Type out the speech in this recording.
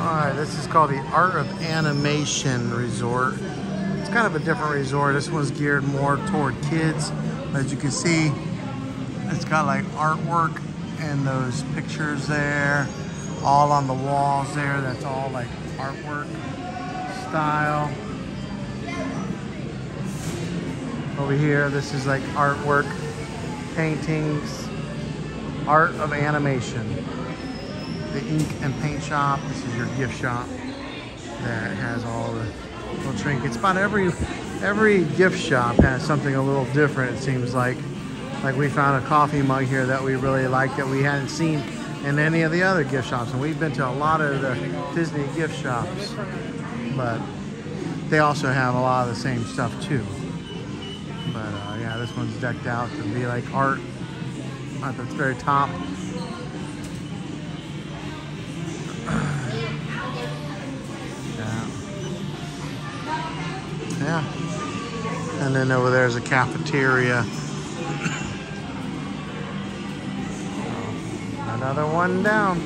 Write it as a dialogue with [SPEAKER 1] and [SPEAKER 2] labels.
[SPEAKER 1] All right, this is called the Art of Animation Resort. It's kind of a different resort. This one's geared more toward kids. As you can see, it's got like artwork and those pictures there, all on the walls there. That's all like artwork style. Over here, this is like artwork, paintings, art of animation. The ink and paint shop. This is your gift shop that has all the little trinkets. About every every gift shop has something a little different. It seems like. Like we found a coffee mug here that we really liked that we hadn't seen in any of the other gift shops. And we've been to a lot of the Disney gift shops, but they also have a lot of the same stuff too. But uh, yeah, this one's decked out to be like art at the very top. Yeah. And then over there's a cafeteria. Another one down.